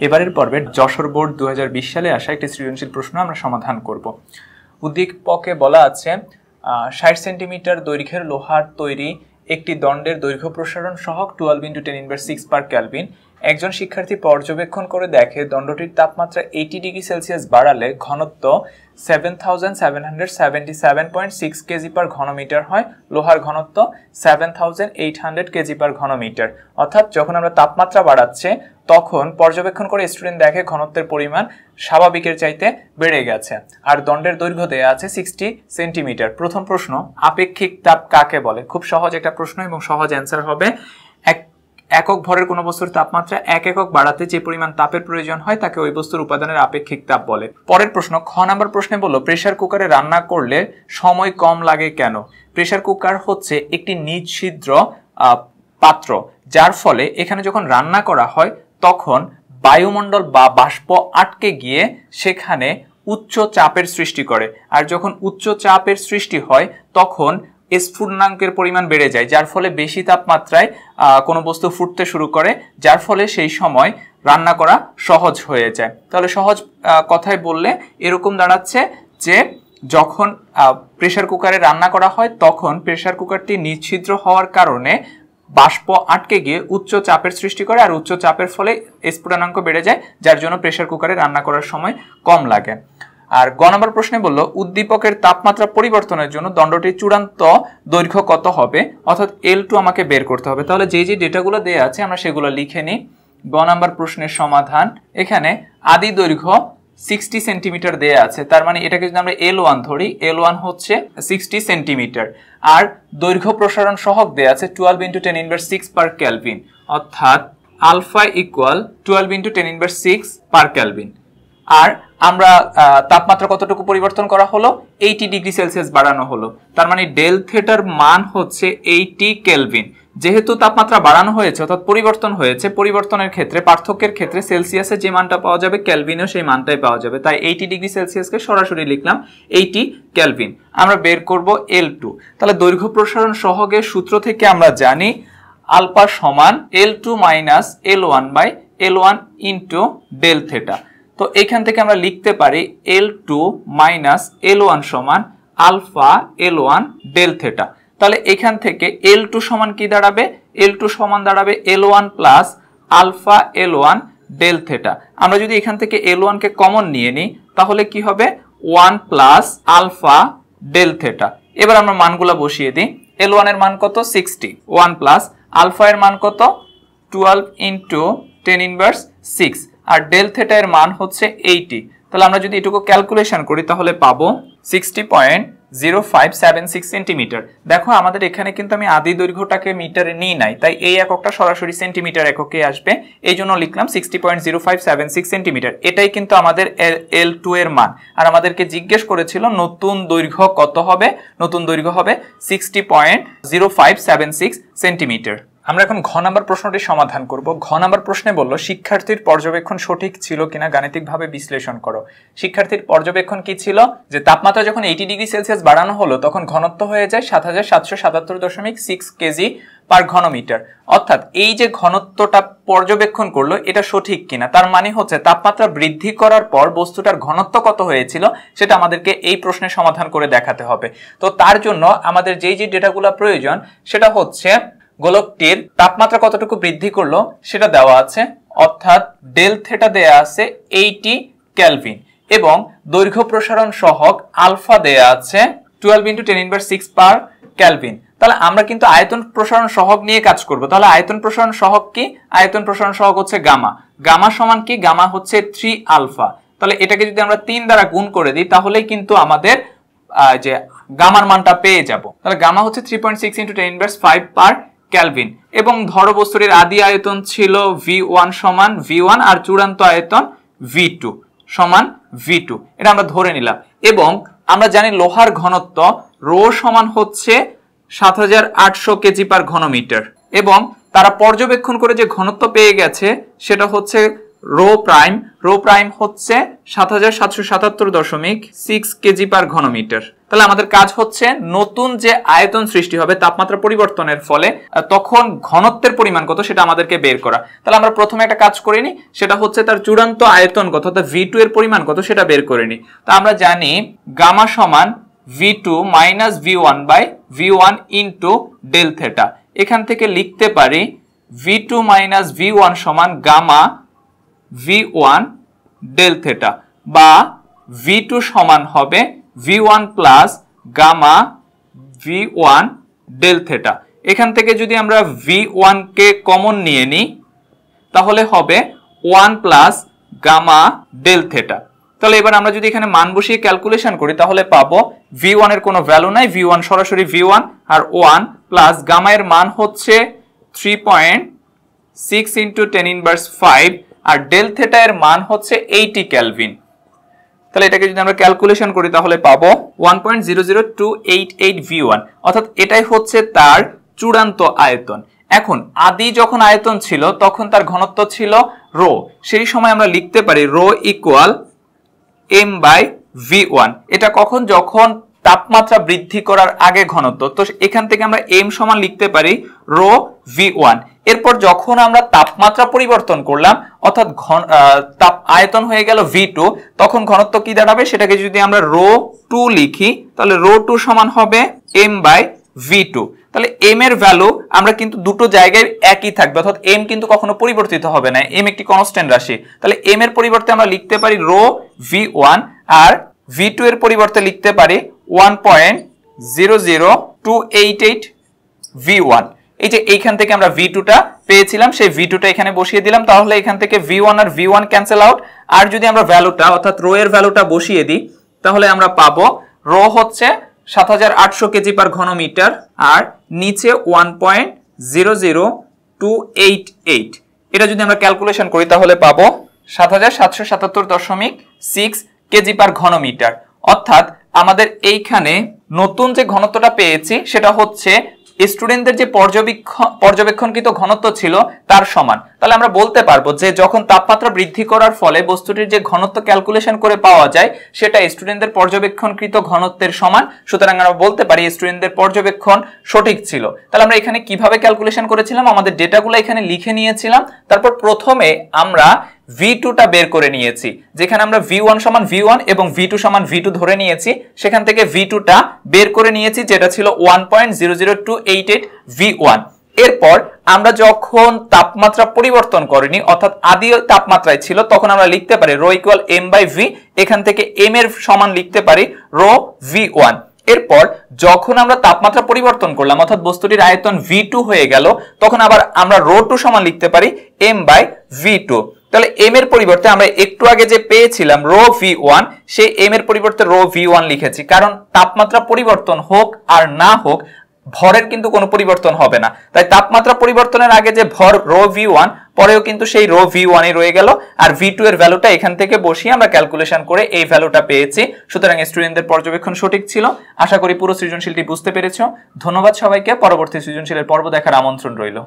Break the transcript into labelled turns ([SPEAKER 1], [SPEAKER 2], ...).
[SPEAKER 1] এবারের পর্বে যশোর বোর্ড দু হাজার বিশ সালে আসা একটি সৃজনশীল প্রশ্ন আমরা সমাধান করব। উদ্দীপকে বলা আছে ষাট সেন্টিমিটার দৈর্ঘ্যের লোহার তৈরি একটি দণ্ডের দৈর্ঘ্য প্রসারণ সহ twelve into ten inverse six per kelvin. একজন শিক্ষার্থী পর্যবেক্ষণ করে দেখে দণ্ডটির তাপমাত্রা এইটি ডিগ্রি সেলসিয়াস বাড়ালে ঘনত্ব seven thousand seven hundred seventy seven point six kg per ঘনমিটার হয়। লোহার ঘনত্ব seven thousand eight hundred kg per ঘনমিটার। অর্থাৎ যখন আমরা তাপমাত্রা বাড়াচ্ছে তখন পর্যবেক্ষণ করে স্টুডেন্ট দেখে ঘনত্বের পরিমাণ স্বাভাবিকের চাইতে বেড়ে গেছে। আর দণ্ডের দৈর্ঘ্য দেয়া আছে সিক্সটি সেন্টিমিটার প্রথম প্রশ্ন, আপেক্ষিক তাপ কাকে বলে? খুব সহজ একটা প্রশ্ন এবং সহজ অ্যান্সার হবে। এক, একক ভরের কোনো বস্তুর তাপমাত্রা এক একক বাড়াতে যে পরিমাণ তাপের প্রয়োজন হয়, তাকে ওই বস্তুর উপাদানের আপেক্ষিক তাপ বলে। পরের প্রশ্ন, খ নাম্বার প্রশ্নে বলল প্রেশার কুকারে রান্না করলে সময় কম লাগে কেন? প্রেশার কুকার হচ্ছে একটি নিজ ছিদ্র পাত্র, যার ফলে এখানে যখন রান্না করা হয় তখন বায়ুমণ্ডল বা বাষ্প আটকে গিয়ে সেখানে উচ্চ চাপের সৃষ্টি করে। আর যখন উচ্চ চাপের সৃষ্টি হয়, তখন স্ফুটনাঙ্কের পরিমাণ বেড়ে যায়, যার ফলে বেশি তাপমাত্রায় কোনো বস্তু ফুটতে শুরু করে, যার ফলে সেই সময় রান্না করা সহজ হয়ে যায়। তাহলে সহজ কথায় বললে এরকম দাঁড়াচ্ছে যে, যখন প্রেশার কুকারে রান্না করা হয়, তখন প্রেশার কুকারটি নিচ্ছিদ্র হওয়ার কারণে বাষ্প আটকে গিয়ে উচ্চ চাপের সৃষ্টি করে আর উচ্চ চাপের ফলে স্ফুটনাঙ্ক বেড়ে যায়, যার জন্য প্রেশার কুকারে রান্না করার সময় কম লাগে। আর গ নম্বর প্রশ্নে বলল, উদ্দীপকের তাপমাত্রা পরিবর্তনের জন্য দণ্ডটির চূড়ান্ত দৈর্ঘ্য কত হবে? অর্থাৎ এল টু আমাকে বের করতে হবে। তাহলে যে যে ডেটাগুলো দেওয়া আছে, আমরা সেগুলো লিখে নিই। গ নম্বর প্রশ্নের সমাধান, এখানে আদি দৈর্ঘ্য সিক্সটি সেন্টিমিটার দেয়া আছে, তার মানে এটাকে যদি আমরা এল ওয়ান ধরি এল ওয়ান হচ্ছে সিক্সটি সেন্টিমিটার। আর দৈর্ঘ্য প্রসারণ সহক দেয়া আছে twelve into ten inverse six per kelvin অর্থাৎ alpha equal twelve into ten inverse six per kelvin আর আমরা তাপমাত্রা কতটুকু পরিবর্তন করা হলো? এইটি ডিগ্রি সেলসিয়াস বাড়ানো হলো। তার মানে ডেল থেটার মান হচ্ছে এইটি কেলভিন যেহেতু তাপমাত্রা বাড়ানো হয়েছে, অর্থাৎ পরিবর্তন হয়েছে, পরিবর্তনের ক্ষেত্রে, পার্থক্যের ক্ষেত্রে সেলসিয়াসে যে মানটা পাওয়া যাবে ক্যালভিনেও সেই মানটাই পাওয়া যাবে। তাই এইটি ডিগ্রি সেলসিয়াসকে সরাসরি লিখলাম, এইটি ক্যালভিন। আমরা বের করব এল টু তাহলে দৈর্ঘ্য প্রসারণ সহগের সূত্র থেকে আমরা জানি আলফা সমান L two minus L one by L one into del theta তো এখান থেকে আমরা লিখতে পারি L two minus L one সমান alpha L one del theta তাহলে এখান থেকে এল টু সমান কি দাঁড়াবে? এল টু সমান দাঁড়াবে L one plus alpha L one del theta আমরা যদি এখান থেকে এল ওয়ানকে কমন নিয়ে নিই, তাহলে কি হবে? One plus alpha del theta এবার আমরা মানগুলা বসিয়ে দিই। এল ওয়ানের মান কত? সিক্সটি ওয়ান প্লাস আলফা এর মান কত? Twelve into ten inverse six আর ডেল থেটা এর মান হচ্ছে এইটি তাহলে আমরা যদি এটুকু ক্যালকুলেশন করি, তাহলে পাবো sixty point zero five seven six centimetre. দেখো, আমাদের এখানে কিন্তু আমি আদি দৈর্ঘ্যটাকে মিটারে নিই নাই, তাই এই এককটা সরাসরি সেন্টিমিটার এককে আসবে। এই জন্য লিখলাম sixty point zero five seven six centimetre. এটাই কিন্তু আমাদের এল টু এর মান। আর আমাদেরকে জিজ্ঞেস করেছিল, নতুন দৈর্ঘ্য কত হবে? নতুন দৈর্ঘ্য হবে sixty point zero five seven six centimetre. আমরা এখন ঘ নাম্বার প্রশ্নটি সমাধান করব। ঘ নাম্বার প্রশ্নে বলল, শিক্ষার্থীর পর্যবেক্ষণ সঠিক ছিল কিনা গাণিতিকভাবে বিশ্লেষণ করো। শিক্ষার্থীর পর্যবেক্ষণ কি ছিল? যে তাপমাত্রা যখন এইটি ডিগ্রি সেলসিয়াস বাড়ানো হলো, তখন ঘনত্ব হয়ে যায় সাত হাজার সাতশো সাতাত্তর দশমিক সিক্স কেজি পার ঘনমিটার। অর্থাৎ এই যে ঘনত্বটা পর্যবেক্ষণ করল, এটা সঠিক কিনা, তার মানে হচ্ছে তাপমাত্রা বৃদ্ধি করার পর বস্তুটার ঘনত্ব কত হয়েছিল, সেটা আমাদেরকে এই প্রশ্নের সমাধান করে দেখাতে হবে। তো তার জন্য আমাদের যেই যে ডেটাগুলো প্রয়োজন, সেটা হচ্ছে গোলকটির তাপমাত্রা কতটুকু বৃদ্ধি করল সেটা দেওয়া আছে, অর্থাৎ ডেল থেটা দেয়া আছে এইটি ক্যালভিন এবং দৈর্ঘ্য প্রসারণ সহক আলফা দেয়া আছে twelve into ten inverse six per kelvin তাহলে আমরা কিন্তু আয়তন প্রসারণ সহক নিয়ে কাজ করব। তাহলে আয়তন প্রসারণ সহক কি? আয়তন প্রসারণ সহক হচ্ছে গামা। গামা সমান কি? গামা হচ্ছে থ্রি আলফা তাহলে এটাকে যদি আমরা তিন দ্বারা গুণ করে দিই, তাহলেই কিন্তু আমাদের যে গামার মানটা পেয়ে যাব। তাহলে গামা হচ্ছে three point six into ten inverse five per kelvin. এবং ধর বস্তুটির আদি আয়তন ছিল ভি ওয়ান সমান ভি ওয়ান আর চূড়ান্ত আয়তন ভি টু সমান ভি টু। এটা আমরা ধরে নিলাম। এবং আমরা জানি লোহার ঘনত্ব রো সমান হচ্ছে সাত হাজার আটশো কেজি পার ঘনমিটার। এবং তারা পর্যবেক্ষণ করে যে ঘনত্ব পেয়ে গেছে সেটা হচ্ছে রো প্রাইম। রো প্রাইম হচ্ছে সাত হাজার সাতশো সাতাত্তর দশমিক সিক্স কেজি পার ঘনমিটার। তাহলে আমাদের কাজ হচ্ছে নতুন যে আয়তন সৃষ্টি হবে, তাপমাত্রা পরিবর্তনের ফলে তখন ঘনত্বের পরিমাণ কত সেটা আমাদেরকে বের করা। তাহলে আমরা প্রথমে একটা কাজ করিনি সেটা হচ্ছে তার চূড়ান্ত আয়তন কত, অর্থাৎ ভি টু এর পরিমাণ কত সেটা বের করে নি। তা আমরা জানি গামা সমান V two minus V one by V one into del theta এখান থেকে লিখতে পারি V two minus V one সমান gamma V one del theta বা ভি টু সমান হবে V one plus gamma V one del theta এখান থেকে যদি আমরা ভি ওয়ানকে কমন নিয়ে নিই, তাহলে হবে one plus gamma del theta তাহলে এবার আমরা যদি এখানে মান বসিয়ে ক্যালকুলেশন করি, তাহলে পাবো ভি ওয়ানের কোনো ভ্যালু নাই ভি ওয়ান সরাসরি ভি ওয়ান আর ওয়ান প্লাস গামা এর মান হচ্ছে three point six into ten inverse five আর ডেল থেটা এর মান হচ্ছে এইটি ক্যালভিন তাহলে এটাকে যদি আমরা ক্যালকুলেশন করি, তাহলে পাবো one point zero zero two eight eight V one অর্থাৎ এটাই হচ্ছে তার চূড়ান্ত আয়তন। এখন, আদি যখন আয়তন ছিল, তখন তার ঘনত্ব ছিল রো সেই সময় আমরা লিখতে পারি rho equal M by V one এটা কখন? যখন তাপমাত্রা বৃদ্ধি করার আগে ঘনত্ব। তো এখান থেকে আমরা এম সমান লিখতে পারি রো ভি ওয়ান এরপর যখন আমরা তাপমাত্রা পরিবর্তন করলাম, অর্থাৎ ঘন তাপ আয়তন হয়ে গেল ভি টু তখন ঘনত্ব কি দাঁড়াবে? সেটাকে যদি আমরা রো টু লিখি, তাহলে রো টু সমান হবে এম বাই ভি টু তাহলে এম এর ভ্যালু আমরা কিন্তু দুটো জায়গায় একই থাকবে, অর্থাৎ এম কিন্তু কখনো পরিবর্তিত হবে না। এম একটি কনস্ট্যান্ট রাশি। তাহলে এম এর পরিবর্তে আমরা লিখতে পারি রো ভি ওয়ান আর ভি টু এর পরিবর্তে লিখতে পারি one point zero zero two eight eight V one এই যে এইখান থেকে আমরা ভি টুটা পেয়েছিলাম, সেই ভি টুটা এখানে বসিয়ে দিলাম। তাহলে এখান থেকে ভি ওয়ান আর ভি ওয়ান ক্যান্সেল আউট আর যদি আমরা ভ্যালুটা অর্থাৎ রো এর ভ্যালুটা বসিয়ে দিই, তাহলে আমরা পাবো রো হচ্ছে সাত হাজার আটশো কেজি পার ঘনমিটার আর নিচে one point zero zero two eight eight এটা যদি আমরা ক্যালকুলেশন করি, তাহলে পাবো সাত হাজার সাতশো সাতাত্তর দশমিক সিক্স কেজি পার ঘনমিটার। অর্থাৎ আমাদের এইখানে নতুন যে ঘনত্বটা পেয়েছি, সেটা হচ্ছে স্টুডেন্টদের যে পর্যবেক্ষণ পর্যবেক্ষণকৃত ঘনত্ব ছিল, তার সমান। তাহলে আমরা বলতে পারব যে যখন তাপমাত্রা বৃদ্ধি করার ফলে বস্তুটির যে ঘনত্ব ক্যালকুলেশন করে পাওয়া যায়, সেটা স্টুডেন্টদের পর্যবেক্ষণকৃত ঘনত্বের সমান। সুতরাং আমরা বলতে পারি স্টুডেন্টদের পর্যবেক্ষণ সঠিক ছিল। তাহলে আমরা এখানে কীভাবে ক্যালকুলেশন করেছিলাম? আমাদের ডেটাগুলো এখানে লিখে নিয়েছিলাম। তারপর প্রথমে আমরা ভি টুটা বের করে নিয়েছি। যেখানে আমরা ভি ওয়ান সমান ভি ওয়ান এবং ভি টু সমান ভি টু ধরে নিয়েছি, সেখান থেকে ভি টুটা বের করে নিয়েছি, যেটা ছিল one point zero zero two eight eight V one এরপর আমরা যখন তাপমাত্রা পরিবর্তন করিনি, অর্থাৎ আদি তাপমাত্রায় ছিল, তখন আমরা লিখতে পারি rho equal M by V এখান থেকে এম এর সমান লিখতে পারি রো ভি ওয়ান এরপর যখন আমরা তাপমাত্রা পরিবর্তন করলাম, অর্থাৎ বস্তুটির আয়তন ভি টু হয়ে গেল, তখন আবার আমরা রো টু সমান লিখতে পারি এম বাই ভি টু তাহলে এম এর পরিবর্তে আমরা একটু আগে যে পেয়েছিলাম রো ভি ওয়ান সেই এম এর পরিবর্তে রো ভি ওয়ান লিখেছি। কারণ তাপমাত্রা পরিবর্তন হোক আর না হোক, ভরের কিন্তু কোনো পরিবর্তন হবে না। তাই তাপমাত্রা পরিবর্তনের আগে যে ভর রো ভি ওয়ান পরেও কিন্তু সেই রো ভি ওয়ানে রয়ে গেল। আর ভি টু এর ভ্যালুটা এখান থেকে বসিয়ে আমরা ক্যালকুলেশন করে এই ভ্যালুটা পেয়েছি। সুতরাং স্টুডেন্টদের পর্যবেক্ষণ সঠিক ছিল। আশা করি পুরো সৃজনশীলটি বুঝতে পেরেছ। ধন্যবাদ সবাইকে। পরবর্তী সৃজনশীলের পর্ব দেখার আমন্ত্রণ রইল।